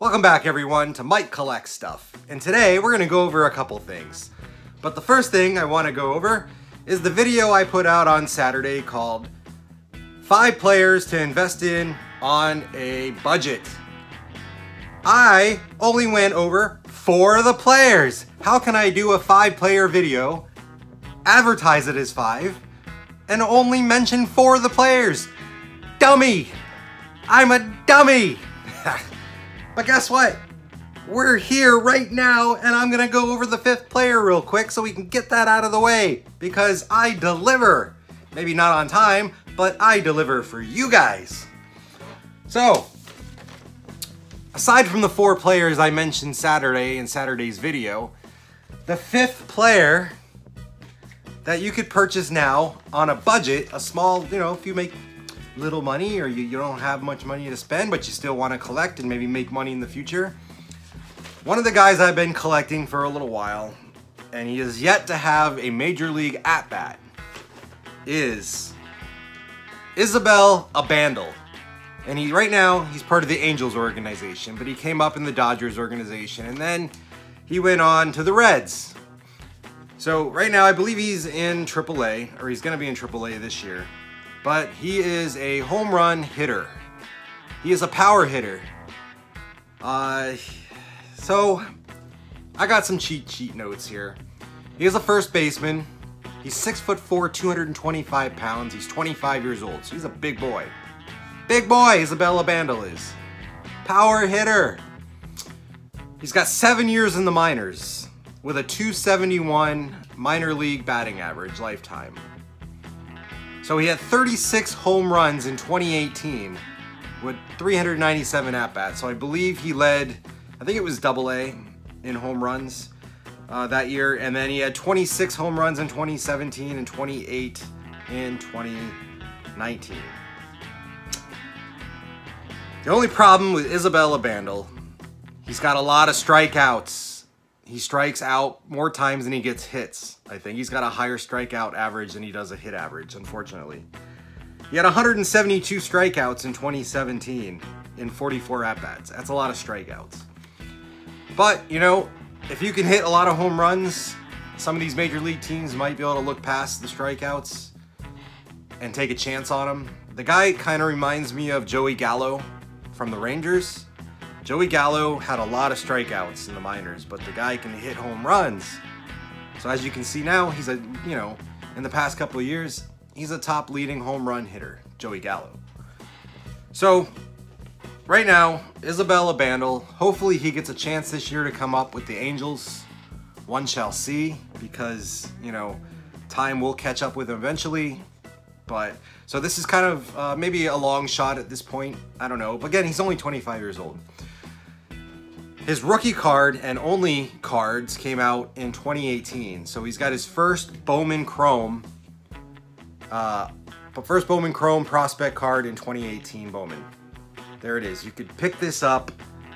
Welcome back everyone to Mike Collects Stuff. And today we're gonna go over a couple things. But the first thing I wanna go over is the video I put out on Saturday called Five Players to Invest in on a Budget. I only went over four of the players. How can I do a five player video, advertise it as five, and only mention four of the players? Dummy! I'm a dummy! But guess what? We're here right now and I'm gonna go over the fifth player real quick so we can get that out of the way because I deliver. Maybe not on time, but I deliver for you guys. So, aside from the four players I mentioned Saturday in Saturday's video, the fifth player that you could purchase now on a budget, a small, you know, if you make little money or you, you don't have much money to spend, but you still want to collect and maybe make money in the future. One of the guys I've been collecting for a little while, and he has yet to have a major league at bat, is Isabel Ibandel. And he right now he's part of the Angels organization, but he came up in the Dodgers organization, and then he went on to the Reds. So right now I believe he's in AAA, or he's going to be in AAA this year but he is a home run hitter. He is a power hitter. Uh, so, I got some cheat sheet notes here. He is a first baseman. He's six foot four, 225 pounds. He's 25 years old, so he's a big boy. Big boy, Isabel Ibandel is. Power hitter. He's got seven years in the minors with a 271 minor league batting average lifetime. So he had 36 home runs in 2018 with 397 at-bats. So I believe he led, I think it was double A in home runs uh, that year. And then he had 26 home runs in 2017 and 28 in 2019. The only problem with Isabel Ibandel, he's got a lot of strikeouts he strikes out more times than he gets hits. I think he's got a higher strikeout average than he does a hit average, unfortunately. He had 172 strikeouts in 2017 in 44 at-bats. That's a lot of strikeouts. But, you know, if you can hit a lot of home runs, some of these major league teams might be able to look past the strikeouts and take a chance on him. The guy kind of reminds me of Joey Gallo from the Rangers. Joey Gallo had a lot of strikeouts in the minors, but the guy can hit home runs. So as you can see now, he's a, you know, in the past couple of years, he's a top leading home run hitter, Joey Gallo. So right now, Isabel Ibandel, hopefully he gets a chance this year to come up with the Angels. One shall see, because, you know, time will catch up with him eventually. But, so this is kind of uh, maybe a long shot at this point. I don't know. But again, he's only 25 years old. His rookie card and only cards came out in 2018. So he's got his first Bowman Chrome, uh, first Bowman Chrome prospect card in 2018 Bowman. There it is. You could pick this up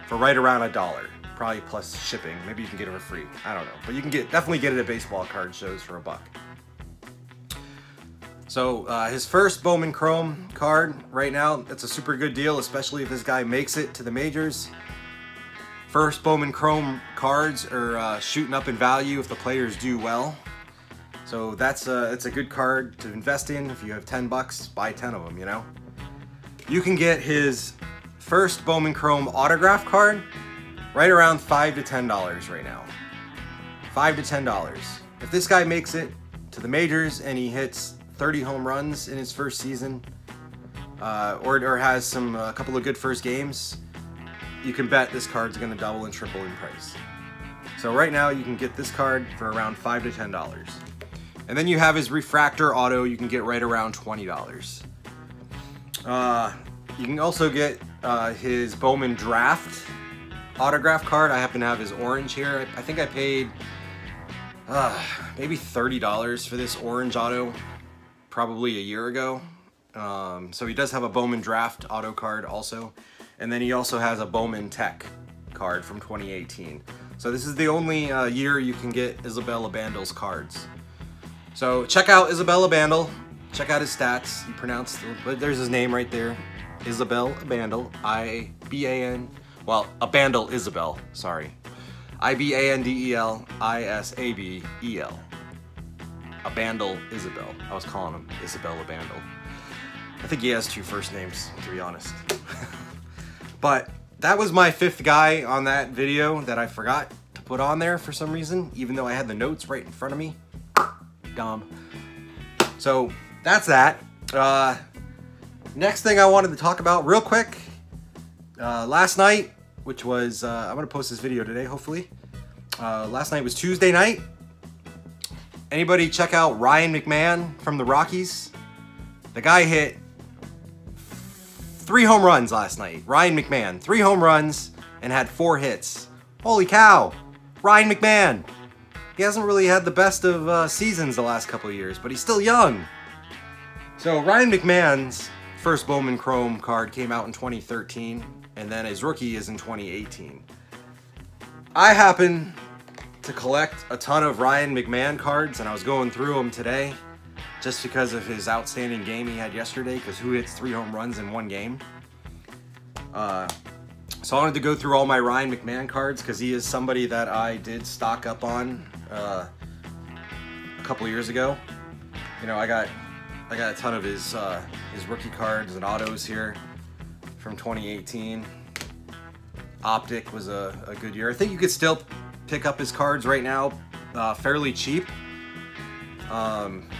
for right around a dollar, probably plus shipping. Maybe you can get it for free. I don't know, but you can get definitely get it at baseball card shows for a buck. So uh, his first Bowman Chrome card right now, that's a super good deal, especially if this guy makes it to the majors. First Bowman Chrome cards are uh, shooting up in value if the players do well. So that's a, it's a good card to invest in. If you have 10 bucks, buy 10 of them, you know? You can get his first Bowman Chrome autograph card right around 5 to $10 right now. 5 to $10. If this guy makes it to the majors and he hits 30 home runs in his first season, uh, or, or has some a couple of good first games, you can bet this card's gonna double and triple in price. So right now you can get this card for around five to $10. And then you have his refractor auto you can get right around $20. Uh, you can also get uh, his Bowman draft autograph card. I happen to have his orange here. I, I think I paid uh, maybe $30 for this orange auto probably a year ago. Um, so he does have a Bowman draft auto card also. And then he also has a Bowman Tech card from 2018. So this is the only uh, year you can get Isabel Ibandel's cards. So check out Isabel Ibandel. Check out his stats. He pronounced, but there's his name right there. Isabel Ibandel, I-B-A-N Well, Ibandel Isabel, sorry. I-B-A-N-D-E-L I-S-A-B-E-L. Ibandel Isabel. I was calling him Isabel Ibandel. I think he has two first names, to be honest. but that was my fifth guy on that video that I forgot to put on there for some reason, even though I had the notes right in front of me. Dumb. So that's that. Uh, next thing I wanted to talk about real quick. Uh, last night, which was, uh, I'm to post this video today, hopefully. Uh, last night was Tuesday night. Anybody check out Ryan McMahon from the Rockies? The guy hit three home runs last night. Ryan McMahon, three home runs and had four hits. Holy cow! Ryan McMahon. He hasn't really had the best of uh, seasons the last couple years, but he's still young. So Ryan McMahon's first Bowman Chrome card came out in 2013, and then his rookie is in 2018. I happen to collect a ton of Ryan McMahon cards, and I was going through them today just because of his outstanding game he had yesterday, because who hits three home runs in one game? Uh, so I wanted to go through all my Ryan McMahon cards, because he is somebody that I did stock up on uh, a couple years ago. You know, I got I got a ton of his uh, his rookie cards and autos here from 2018. Optic was a, a, good year. I think you could still pick up his cards right now uh, fairly cheap. Um,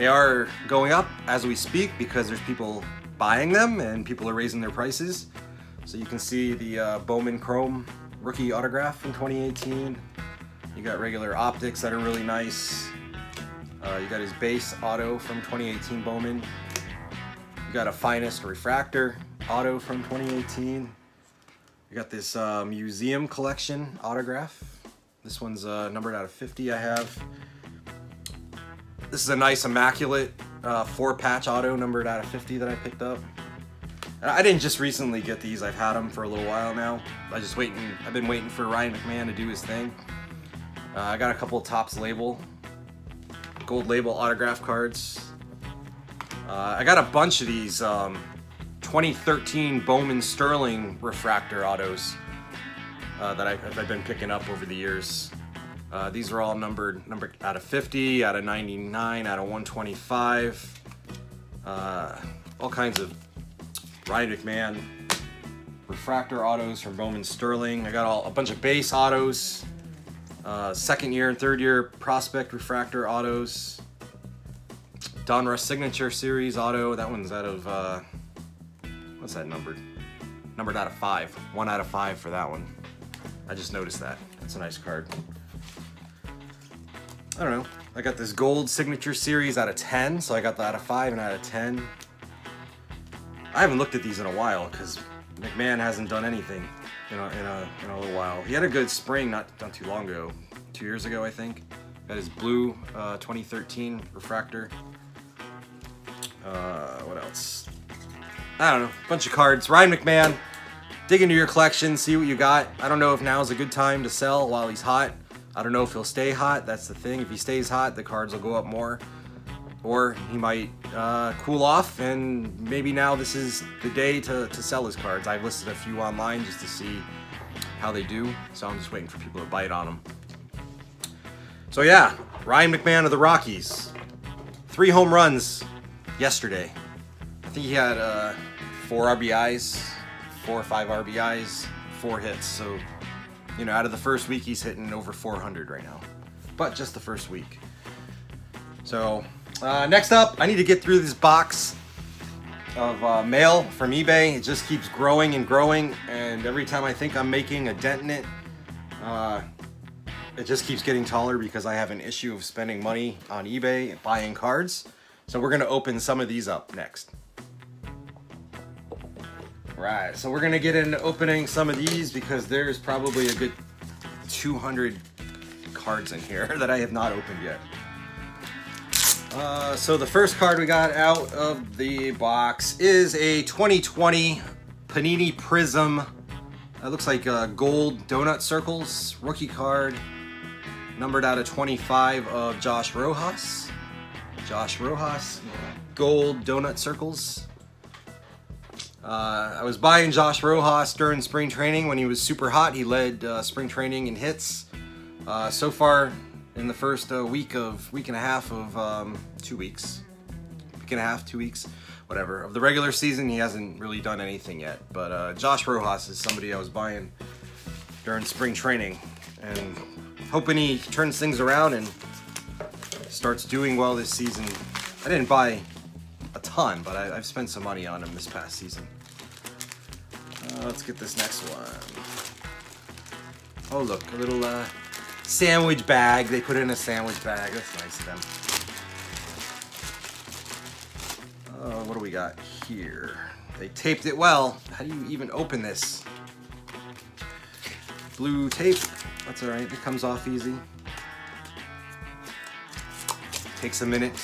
they are going up as we speak because there's people buying them and people are raising their prices. So you can see the uh, Bowman Chrome rookie autograph from 2018. You got regular optics that are really nice. Uh, you got his base auto from 2018 Bowman. You got a finest refractor auto from 2018. You got this uh, museum collection autograph. This one's uh, numbered out of 50 I have. This is a nice immaculate uh, four patch auto numbered out of 50 that I picked up. I didn't just recently get these, I've had them for a little while now. I just waiting, I've been waiting for Ryan McMahon to do his thing. Uh, I got a couple of Topps label, gold label autograph cards. Uh, I got a bunch of these um, 2013 Bowman Sterling refractor autos uh, that I've, I've, been picking up over the years. Uh, these are all numbered, numbered out of 50, out of 99, out of 125. Uh, all kinds of Ryan McMahon refractor autos from Bowman Sterling. I got all, a bunch of base autos, uh, second year and third year prospect refractor autos. Donruss Signature Series auto. That one's out of, uh, what's that numbered? Numbered out of five. One out of five for that one. I just noticed that. That's a nice card. I don't know. I got this gold signature series out of 10, so I got that out of 5 and out of 10. I haven't looked at these in a while because McMahon hasn't done anything in a, in, a, in a little while. He had a good spring not, not too long ago, two years ago I think. Got his blue uh, 2013 refractor. Uh, what else? I don't know, bunch of cards. Ryan McMahon, dig into your collection, see what you got. I don't know if now is a good time to sell while he's hot. I don't know if he'll stay hot, that's the thing. If he stays hot, the cards will go up more or he might uh, cool off and maybe now this is the day to, to sell his cards. I've listed a few online just to see how they do, so I'm just waiting for people to bite on them. So yeah, Ryan McMahon of the Rockies. Three home runs yesterday. I think he had uh, four RBIs, four or five RBIs, four hits. So, you know, out of the first week, he's hitting over 400 right now. But just the first week. So uh, next up, I need to get through this box of uh, mail from eBay. It just keeps growing and growing, and every time I think I'm making a dent in it, uh, it just keeps getting taller because I have an issue of spending money on eBay and buying cards. So we're gonna open some of these up next. Right, so we're gonna get into opening some of these because there's probably a good 200 cards in here that I have not opened yet. Uh, so the first card we got out of the box is a 2020 Panini Prism. That looks like uh, gold donut circles. Rookie card. Numbered out of 25 of Josh Rojas. Josh Rojas. Gold donut circles. Uh, I was buying Josh Rojas during spring training when he was super hot. He led uh, spring training in hits. Uh, so far, in the first uh, week of week and a half of um, two weeks, week and a half, two weeks, whatever of the regular season, he hasn't really done anything yet. But uh, Josh Rojas is somebody I was buying during spring training, and hoping he turns things around and starts doing well this season. I didn't buy a ton, but I, have spent some money on them this past season. Uh, let's get this next one. Oh look, a little uh, sandwich bag. They put it in a sandwich bag. That's nice of them. Uh, what do we got here? They taped it well. How do you even open this? Blue tape. That's alright. It comes off easy. Takes a minute.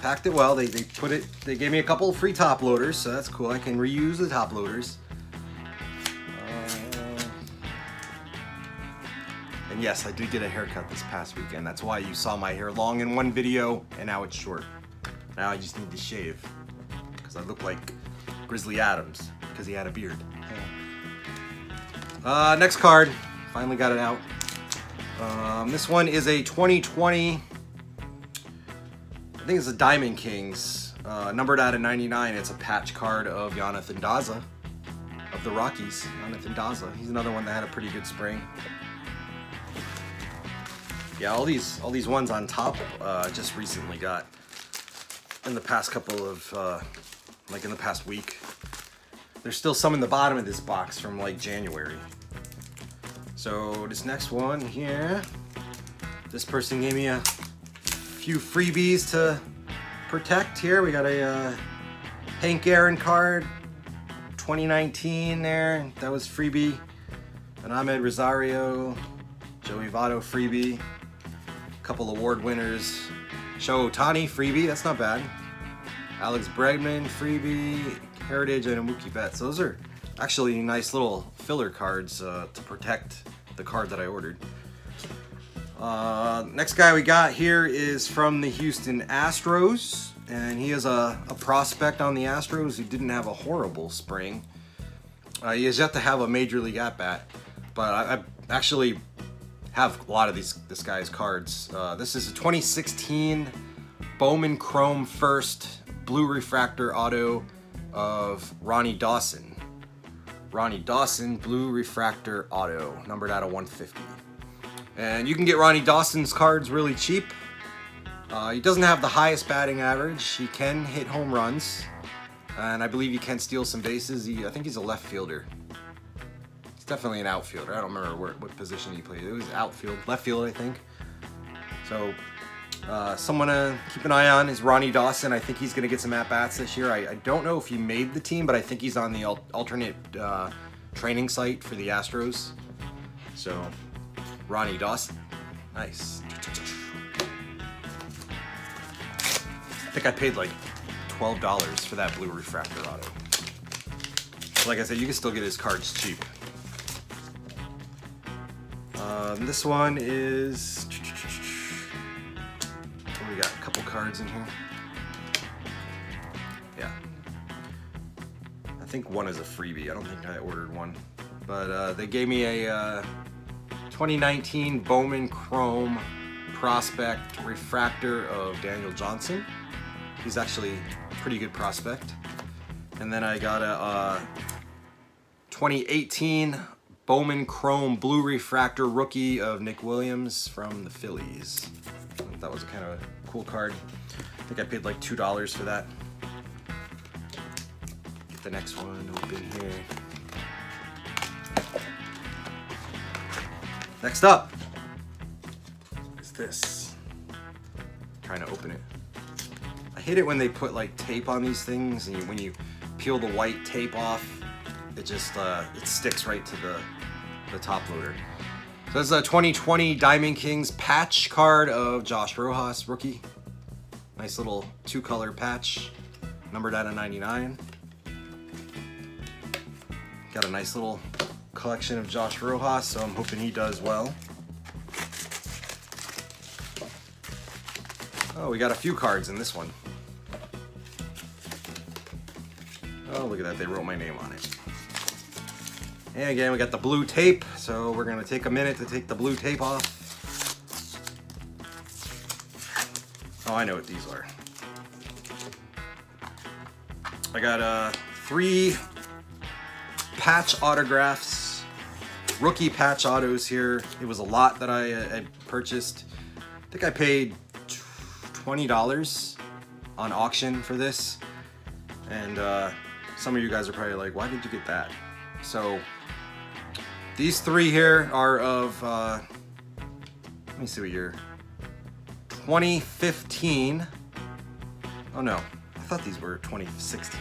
Packed it well. They, they put it, they gave me a couple free top loaders, so that's cool. I can reuse the top loaders. And yes, I did get a haircut this past weekend. That's why you saw my hair long in one video and now it's short. Now I just need to shave because I look like Grizzly Adams because he had a beard. Uh, next card, finally got it out. Um, this one is a 2020, I think it's a Diamond Kings, uh, numbered out of 99. It's a patch card of Jonathan Daza of the Rockies. Jonathan Daza, he's another one that had a pretty good spring. Yeah, all these all these ones on top uh, just recently got in the past couple of uh, like in the past week. There's still some in the bottom of this box from like January. So this next one here, this person gave me a few freebies to protect here. We got a uh, Hank Aaron card, 2019 there. That was freebie. An Amed Rosario, Joey Votto freebie A couple award winners. Shohei Ohtani, freebie, that's not bad. Alex Bregman, freebie, Heritage, and a Mookie Betts. Those are actually nice little filler cards uh, to protect the card that I ordered. Uh, next guy we got here is from the Houston Astros, and he is a, a prospect on the Astros who didn't have a horrible spring. Uh, he has yet to have a major league at bat, but I, I actually have a lot of these this guy's cards. Uh, this is a 2016 Bowman Chrome First Blue Refractor Auto of Ronnie Dawson. Ronnie Dawson Blue Refractor Auto, numbered out of 150. And you can get Ronnie Dawson's cards really cheap. Uh, he doesn't have the highest batting average. He can hit home runs. And I believe he can steal some bases. He, I think he's a left fielder He's definitely an outfielder. I don't remember where, what position he played. It was outfield, left field, I think. So uh, someone to keep an eye on is Ronnie Dawson. I think he's going to get some at-bats this year. I, I, don't know if he made the team, but I think he's on the al alternate uh, training site for the Astros. So, Ronnie Dawson. Nice. I think I paid like $12 for that blue refractor auto. Like I said, you can still get his cards cheap. Um, this one is, we got a couple cards in here. Yeah. I think one is a freebie. I don't think I ordered one. But uh, they gave me a uh, 2019 Bowman Chrome Prospect Refractor of Daniel Johnson. He's actually a pretty good prospect. And then I got a uh, 2018 Bowman Chrome Blue Refractor rookie of Nick Williams from the Phillies. That was kind of a cool card. I think I paid like $2 for that. Get the next one open here. Next up is this. I'm trying to open it. I hate it when they put like tape on these things and you, when you peel the white tape off, it just uh, it sticks right to the the top loader. So this is a 2020 Diamond Kings patch card of Josh Rojas, rookie. Nice little two color patch, numbered out of 99. Got a nice little collection of Josh Rojas, so I'm hoping he does well. Oh, we got a few cards in this one. Oh, look at that, they wrote my name on it. And again, we got the blue tape, so we're gonna take a minute to take the blue tape off. Oh, I know what these are. I got uh, three patch autographs, rookie patch autos here. It was a lot that I, uh, purchased. I think I paid $20 on auction for this. And uh, some of you guys are probably like, why did you get that? So these three here are of, uh, let me see what year, 2015. Oh no, I thought these were 2016.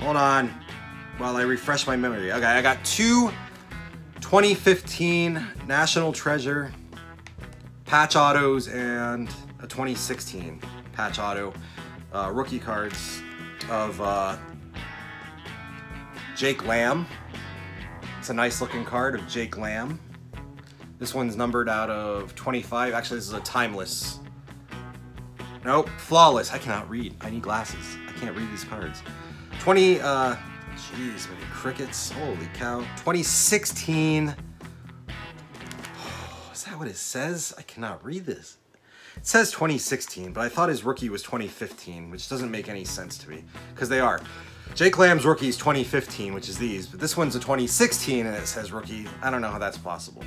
Hold on while I refresh my memory. Okay, I got two 2015 National Treasure patch autos and a 2016 patch auto uh, rookie cards of uh, Jake Lamb. It's a nice looking card of Jake Lamb. This one's numbered out of 25. Actually, this is a timeless. Nope, flawless. I cannot read. I need glasses. I can't read these cards. 20, uh, jeez, many crickets. Holy cow. 2016. Oh, is that what it says? I cannot read this. It says 2016, but I thought his rookie was 2015, which doesn't make any sense to me, because they are. Jake Lamb's rookie is 2015, which is these, but this one's a 2016 and it says rookie. I don't know how that's possible.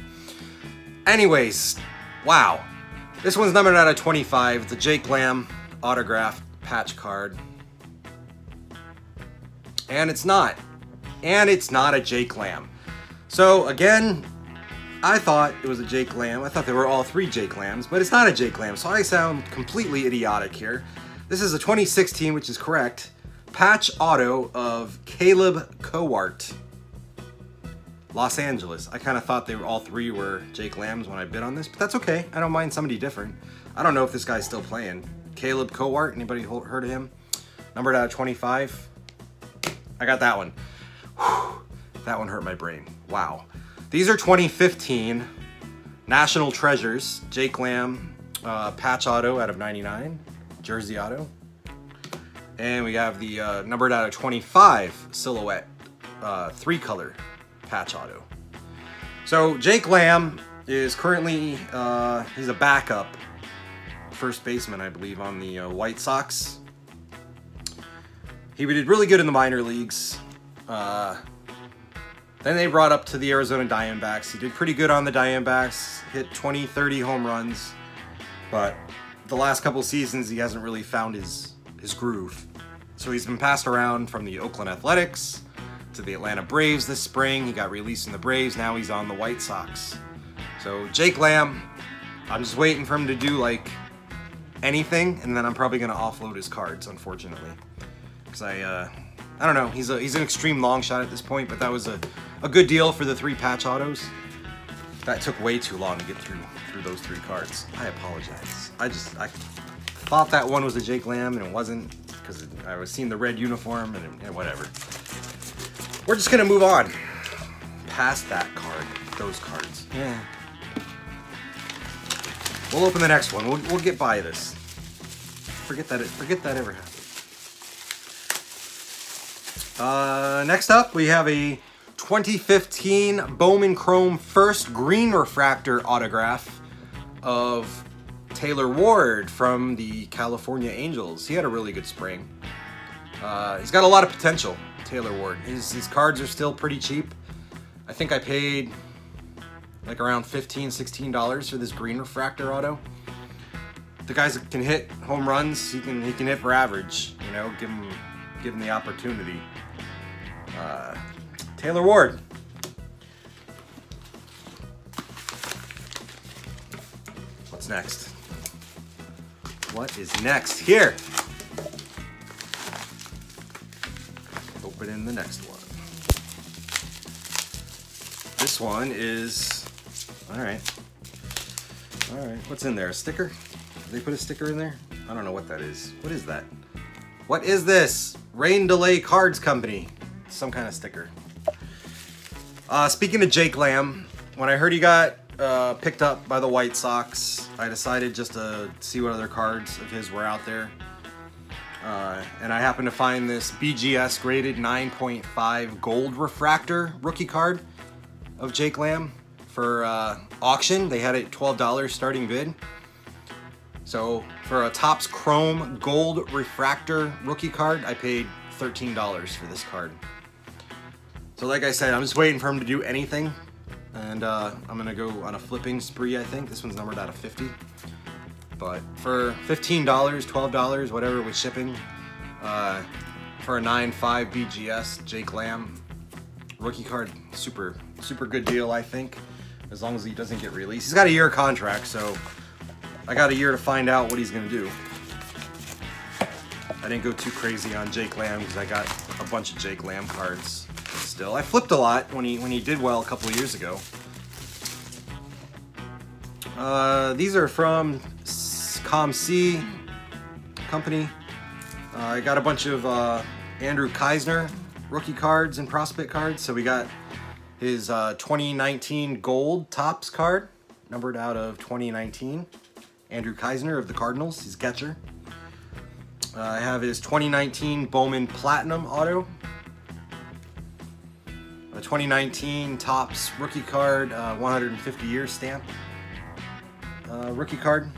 Anyways, wow. This one's numbered out of 25. It's a Jake Lamb autographed patch card. And it's not. And it's not a Jake Lamb. So again, I thought it was a Jake Lamb. I thought they were all three Jake Lambs, but it's not a Jake Lamb. So I sound completely idiotic here. This is a 2016, which is correct, patch auto of Caleb Cowart. Los Angeles. I kind of thought they were all three were Jake Lambs when I bid on this, but that's okay. I don't mind somebody different. I don't know if this guy's still playing. Caleb Cowart, anybody heard of him? Numbered out of 25. I got that one. Whew, that one hurt my brain. Wow. These are 2015 National Treasures. Jake Lamb uh, patch auto out of 99. Jersey auto. And we have the uh, numbered out of 25 silhouette uh, three color patch auto. So Jake Lamb is currently, uh, he's a backup first baseman, I believe, on the uh, White Sox. He did really good in the minor leagues. Uh, then they brought up to the Arizona Diamondbacks. He did pretty good on the Diamondbacks, hit 20, 30 home runs. But the last couple seasons, he hasn't really found his, his groove. So he's been passed around from the Oakland Athletics to the Atlanta Braves this spring. He got released in the Braves. Now he's on the White Sox. So Jake Lamb, I'm just waiting for him to do like anything, and then I'm probably gonna offload his cards, unfortunately, because I, uh, I don't know. He's a he's an extreme long shot at this point, but that was a a good deal for the three patch autos. That took way too long to get through through those three cards. I apologize. I just I thought that one was a Jake Lamb, and it wasn't because I was seeing the red uniform and, and whatever. We're just gonna move on past that card, those cards. Yeah. We'll open the next one. We'll, we'll get by this. Forget that. It, forget that ever happened. Uh, next up, we have a 2015 Bowman Chrome first green refractor autograph of Taylor Ward from the California Angels. He had a really good spring. Uh, he's got a lot of potential. Taylor Ward. His, his cards are still pretty cheap. I think I paid like around $15, $16 for this green refractor auto. The guys can hit home runs. He can he can hit for average. You know, give him give him the opportunity. Uh, Taylor Ward. What's next? What is next? Here. Open in the next one. This one is, all right. All right, what's in there? A sticker? Did they put a sticker in there? I don't know what that is. What is that? What is this? Rain Delay Cards Company. Some kind of sticker. Uh, speaking of Jake Lamb, when I heard he got uh, picked up by the White Sox, I decided just to see what other cards of his were out there. Uh, and I happened to find this BGS graded 9.5 gold refractor rookie card of Jake Lamb for uh, auction. They had it $12 starting bid. So for a Topps Chrome Gold Refractor rookie card, I paid $13 for this card. So like I said, I'm just waiting for him to do anything. And uh, I'm gonna go on a flipping spree, I think. This one's numbered out of 50. But for $15, $12, whatever with shipping, uh, for a 9.5 BGS Jake Lamb rookie card, super, super good deal, I think. As long as he doesn't get released. He's got a year contract, so I got a year to find out what he's gonna do. I didn't go too crazy on Jake Lamb because I got a bunch of Jake Lamb cards still. I flipped a lot when he when he did well a couple years ago. Uh, these are from COMC company. Uh, I got a bunch of uh, Andrew Knizner rookie cards and prospect cards. So we got his uh, 2019 gold Topps card, numbered out of 2019. Andrew Knizner of the Cardinals, he's catcher. Uh, I have his 2019 Bowman Platinum Auto. A 2019 Topps rookie card, uh, 150 year stamp. Uh, rookie card.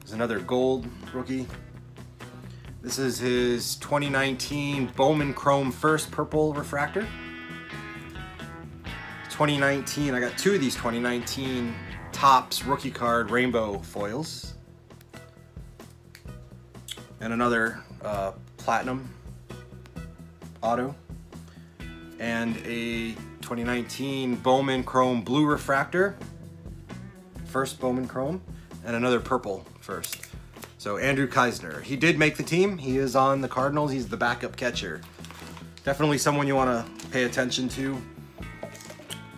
There's another gold rookie. This is his 2019 Bowman Chrome First Purple Refractor. 2019, I got two of these 2019 Topps rookie card rainbow foils. And another uh, platinum auto. And a 2019 Bowman Chrome Blue Refractor. First Bowman Chrome. And another purple first. So Andrew Knizner. He did make the team. He is on the Cardinals. He's the backup catcher. Definitely someone you want to pay attention to.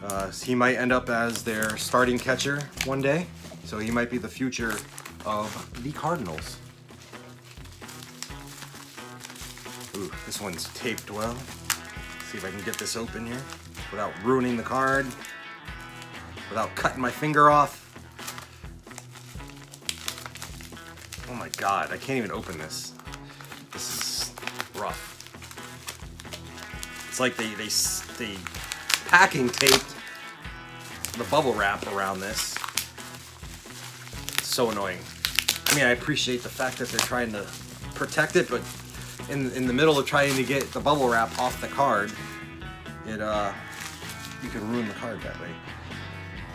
Uh, he might end up as their starting catcher one day, so he might be the future of the Cardinals. Ooh, this one's taped well. See if I can get this open here without ruining the card, without cutting my finger off. Oh my god, I can't even open this. This is rough. It's like they, they, they packing taped the bubble wrap around this. So annoying. I mean, I appreciate the fact that they're trying to protect it, but in, in the middle of trying to get the bubble wrap off the card, it, uh, you can ruin the card that way.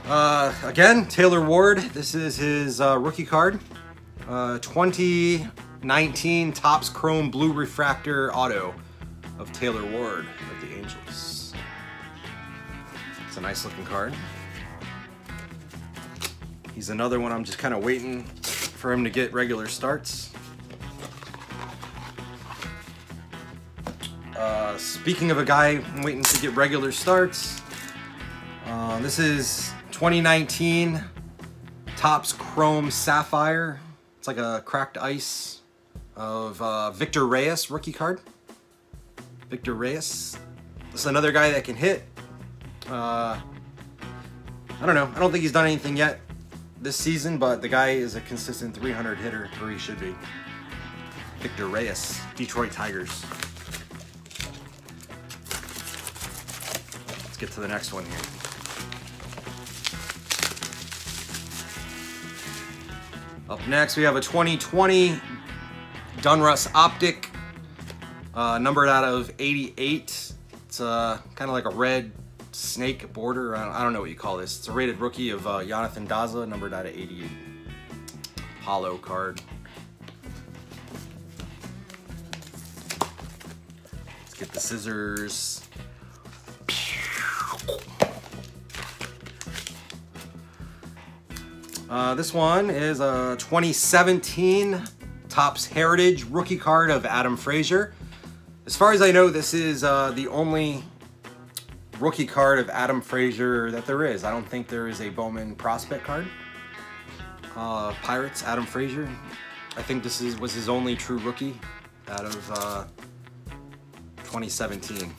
Uh, again, Taylor Ward, this is his uh, rookie card. Uh, 2019 Topps Chrome Blue Refractor Auto of Taylor Ward of the Angels. It's a nice looking card. He's another one I'm just kind of waiting for him to get regular starts. Uh, speaking of a guy waiting to get regular starts, uh, this is 2019 Topps Chrome Sapphire. It's like a cracked ice of uh, Victor Reyes rookie card. Victor Reyes. This is another guy that can hit. Uh, I don't know. I don't think he's done anything yet this season, but the guy is a consistent 300 hitter, or he should be. Victor Reyes, Detroit Tigers. Get to the next one here. Up next, we have a 2020 Donruss Optic, uh, numbered out of 88. It's uh, kind of like a red snake border. I don't, I don't, know what you call this. It's a rated rookie of uh, Jonathan Daza, numbered out of 88. Hollow card. Let's get the scissors. Uh, this one is a 2017 Topps Heritage rookie card of Adam Frazier. As far as I know, this is uh, the only rookie card of Adam Frazier that there is. I don't think there is a Bowman prospect card. Uh, Pirates, Adam Frazier. I think this is was his only true rookie out of uh, 2017.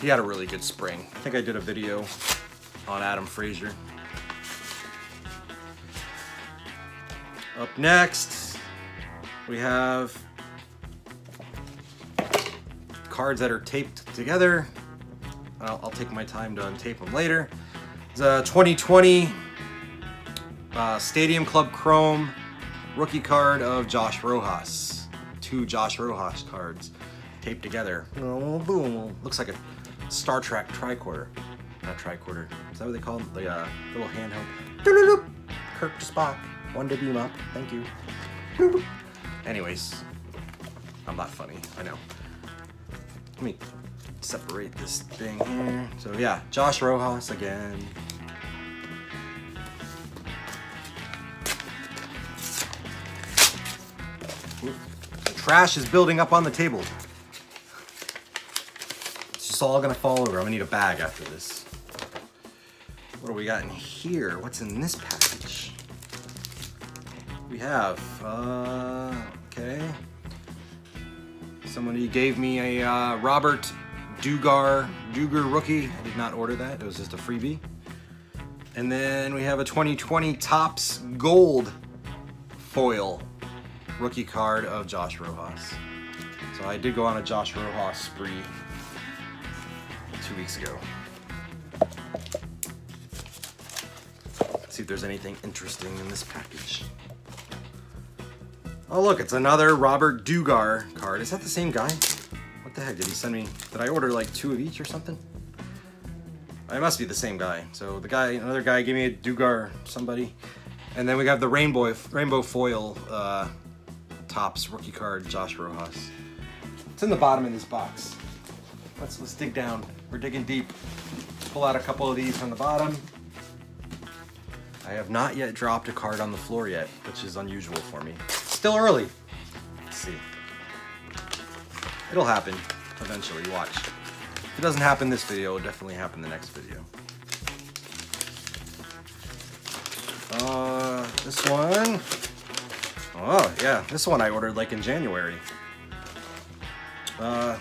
He had a really good spring. I think I did a video on Adam Frazier. Up next, We have cards that are taped together. I'll, I'll take my time to untape them later. It's a 2020 uh, Stadium Club Chrome rookie card of Josh Rojas. Two Josh Rojas cards taped together. Oh, boom. Looks like a Star Trek tricorder. Not tricorder. Is that what they call them? The uh, little handheld. Kirk Spock. One to beam up. Thank you. Anyways, I'm not funny. I know. Let me separate this thing here. So yeah, Josh Rojas again. The trash is building up on the table. All gonna fall over. I'm gonna need a bag after this. What do we got in here? What's in this package? We have, uh, okay. Somebody gave me a uh, Robert Dugger, Dugger rookie. I did not order that, it was just a freebie. And then we have a 2020 Topps Gold foil rookie card of Josh Rojas. So I did go on a Josh Rojas spree two weeks ago. Let's see if there's anything interesting in this package. Oh look, it's another Robert Dugger card. Is that the same guy? What the heck, did he send me? Did I order like two of each or something? It must be the same guy. So the guy, another guy gave me a Dugger, somebody. And then we got the rainbow rainbow foil uh, Topps rookie card, Josh Rojas. It's in the bottom of this box. Let's let's dig down. We're digging deep. Pull out a couple of these from the bottom. I have not yet dropped a card on the floor yet, which is unusual for me. Still early. Let's see. It'll happen eventually, watch. If it doesn't happen this video, it'll definitely happen the next video. Uh, this one. Oh, yeah, this one I ordered like in January. Uh,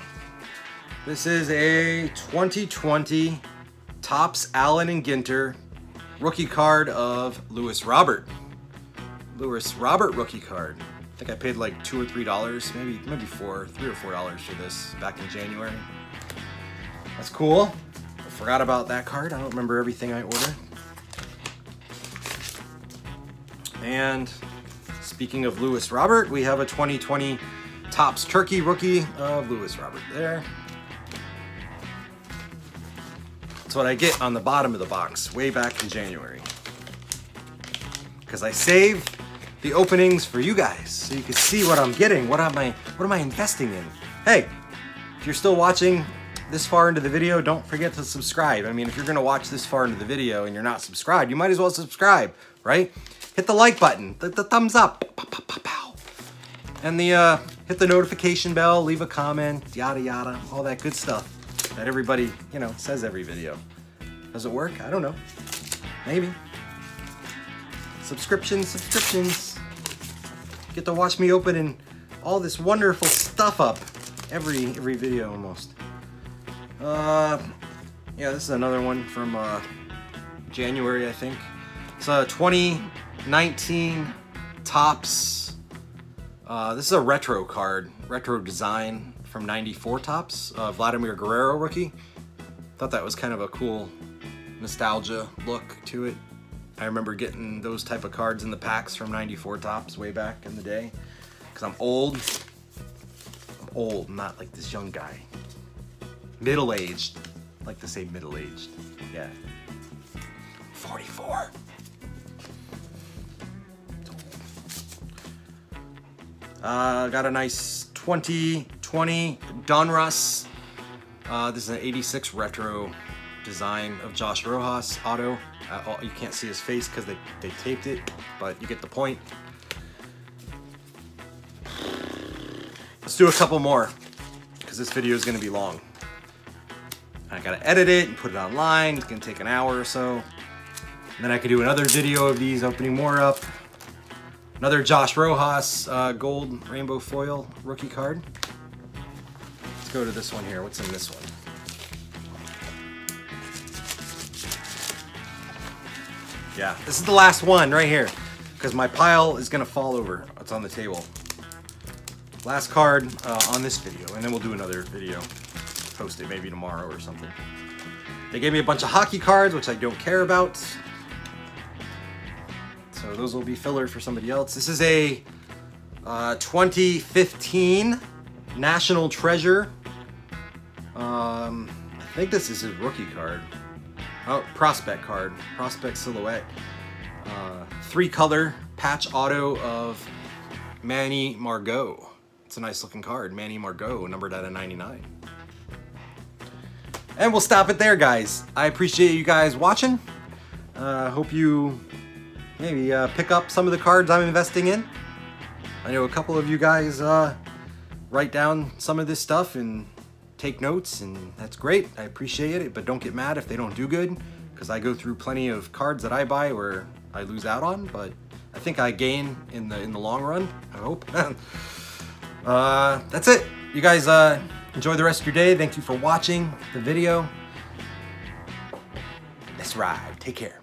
this is a 2020 Topps Allen and Ginter rookie card of Luis Robert. Luis Robert rookie card. I think I paid like two or three dollars, maybe maybe four, three or four dollars for this back in January. That's cool. I forgot about that card. I don't remember everything I ordered. And speaking of Luis Robert, we have a 2020 Topps Turkey rookie of Luis Robert there. That's what I get on the bottom of the box way back in January. Because I save the openings for you guys so you can see what I'm getting, what am I what am I investing in. Hey, if you're still watching this far into the video, don't forget to subscribe. I mean, if you're gonna watch this far into the video and you're not subscribed, you might as well subscribe, right? Hit the like button, the, the thumbs up, and the uh, hit the notification bell, leave a comment, yada yada, all that good stuff that everybody, you know, says every video. Does it work? I don't know. Maybe. Subscriptions, subscriptions. Get to watch me opening all this wonderful stuff up every every video almost. Uh, yeah, this is another one from uh, January, I think. It's a 2019 Topps. Uh, this is a retro card, retro design from 94 Topps, uh, Vladimir Guerrero rookie. Thought that was kind of a cool nostalgia look to it. I remember getting those type of cards in the packs from 94 Topps way back in the day. Because I'm old. I'm old, not like this young guy. Middle-aged. Like to say middle-aged. Yeah. 44. Uh, got a nice 2020 Donruss. Uh, this is an 86 retro design of Josh Rojas auto. Uh, you can't see his face because they, they taped it, but you get the point. Let's do a couple more because this video is going to be long. I gotta edit it and put it online. It's gonna take an hour or so. And then I could do another video of these opening more up. Another Josh Rojas uh, gold rainbow foil rookie card. Go to this one here. What's in this one? Yeah, this is the last one right here because my pile is gonna fall over. It's on the table. last card uh, on this video, and then we'll do another video. Post it maybe tomorrow or something. They gave me a bunch of hockey cards, which I don't care about. So those will be filler for somebody else. This is a uh, 2015 National Treasure. Um, I think this is his rookie card. Oh, prospect card. Prospect silhouette. Uh, three color patch auto of Manny Margot. It's a nice looking card. Manny Margot, numbered out of 99. And we'll stop it there, guys. I appreciate you guys watching. Uh, hope you maybe uh, pick up some of the cards I'm investing in. I know a couple of you guys uh, write down some of this stuff and take notes, and that's great. I appreciate it, but don't get mad if they don't do good, because I go through plenty of cards that I buy where I lose out on, but I think I gain in the in the long run. I hope. uh, that's it. You guys uh, enjoy the rest of your day. Thank you for watching the video. Let's ride. Take care.